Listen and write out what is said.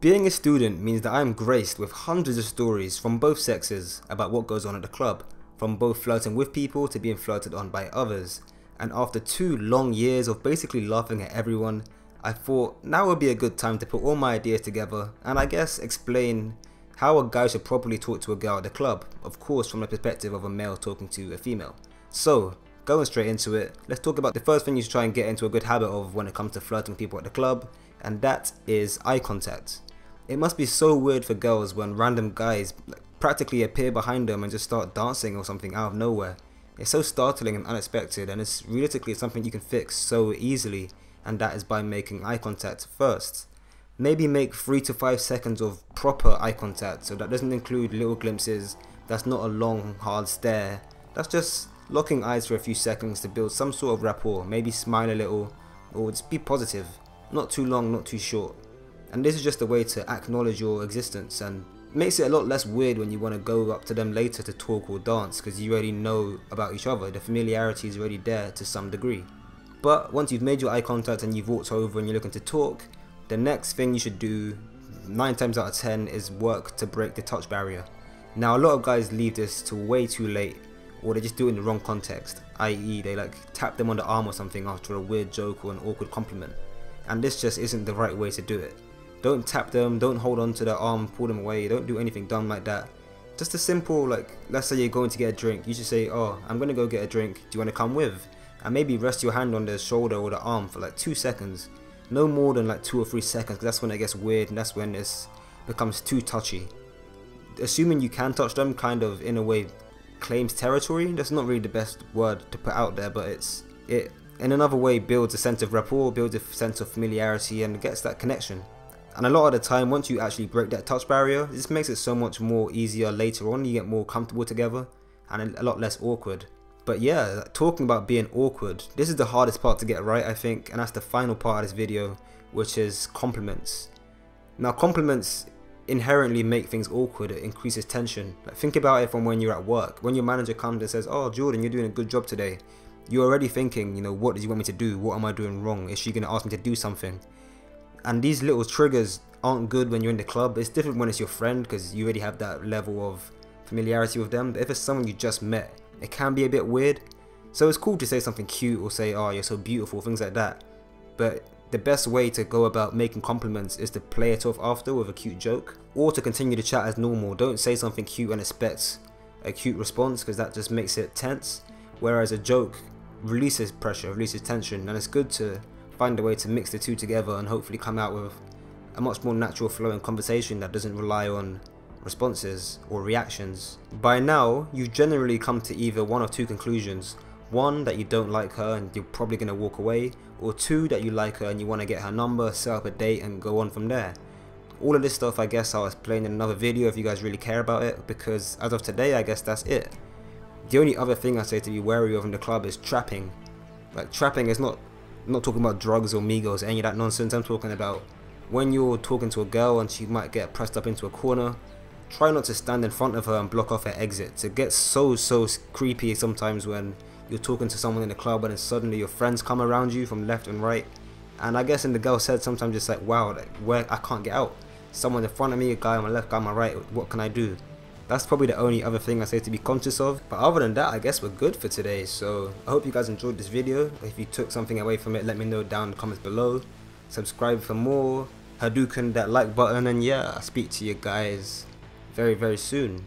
Being a student means that I am graced with hundreds of stories from both sexes about what goes on at the club, from both flirting with people to being flirted on by others. And after two long years of basically laughing at everyone, I thought now would be a good time to put all my ideas together and I guess explain how a guy should properly talk to a girl at the club, of course from the perspective of a male talking to a female. So, going straight into it, let's talk about the first thing you should try and get into a good habit of when it comes to flirting people at the club, and that is eye contact. It must be so weird for girls when random guys practically appear behind them and just start dancing or something out of nowhere. It's so startling and unexpected and it's realistically something you can fix so easily and that is by making eye contact first. Maybe make 3 to 5 seconds of proper eye contact so that doesn't include little glimpses, that's not a long hard stare, that's just locking eyes for a few seconds to build some sort of rapport, maybe smile a little or just be positive, not too long, not too short. And this is just a way to acknowledge your existence and makes it a lot less weird when you want to go up to them later to talk or dance because you already know about each other. The familiarity is already there to some degree. But once you've made your eye contact and you've walked over and you're looking to talk, the next thing you should do 9 times out of 10 is work to break the touch barrier. Now a lot of guys leave this to way too late or they just do it in the wrong context, i.e. they like tap them on the arm or something after a weird joke or an awkward compliment. And this just isn't the right way to do it. Don't tap them, don't hold on to their arm, pull them away, don't do anything dumb like that. Just a simple, like, let's say you're going to get a drink, you should say, oh, I'm gonna go get a drink, do you wanna come with? And maybe rest your hand on their shoulder or their arm for like two seconds. No more than like two or three seconds, because that's when it gets weird and that's when it becomes too touchy. Assuming you can touch them kind of in a way claims territory, that's not really the best word to put out there, but it's, it in another way builds a sense of rapport, builds a sense of familiarity and gets that connection. And a lot of the time, once you actually break that touch barrier, this makes it so much more easier later on. You get more comfortable together and a lot less awkward. But yeah, talking about being awkward, this is the hardest part to get right, I think, and that's the final part of this video, which is compliments. Now, compliments inherently make things awkward, it increases tension. Like, think about it from when you're at work. When your manager comes and says, Oh, Jordan, you're doing a good job today, you're already thinking, you know, what does he want me to do? What am I doing wrong? Is she going to ask me to do something? And these little triggers aren't good when you're in the club. It's different when it's your friend because you already have that level of familiarity with them. But if it's someone you just met, it can be a bit weird. So it's cool to say something cute or say, oh, you're so beautiful, things like that. But the best way to go about making compliments is to play it off after with a cute joke or to continue the chat as normal. Don't say something cute and expect a cute response because that just makes it tense. Whereas a joke releases pressure, releases tension, and it's good to find a way to mix the two together and hopefully come out with a much more natural flowing conversation that doesn't rely on responses or reactions. By now, you've generally come to either one of two conclusions. One, that you don't like her and you're probably going to walk away, or two, that you like her and you want to get her number, set up a date and go on from there. All of this stuff I guess I'll explain in another video if you guys really care about it, because as of today I guess that's it. The only other thing I say to be wary of in the club is trapping. Like trapping is not I'm not talking about drugs or Migos, any of that nonsense. I'm talking about when you're talking to a girl and she might get pressed up into a corner, try not to stand in front of her and block off her exit. It gets so, so creepy sometimes when you're talking to someone in the club and then suddenly your friends come around you from left and right. And I guess in the girl said sometimes it's like, wow, like, where I can't get out. Someone in front of me, a guy on my left, guy on my right, what can I do? That's probably the only other thing I say to be conscious of. But other than that, I guess we're good for today. So I hope you guys enjoyed this video. If you took something away from it, let me know down in the comments below. Subscribe for more. Hadouken that like button. And yeah, I'll speak to you guys very, very soon.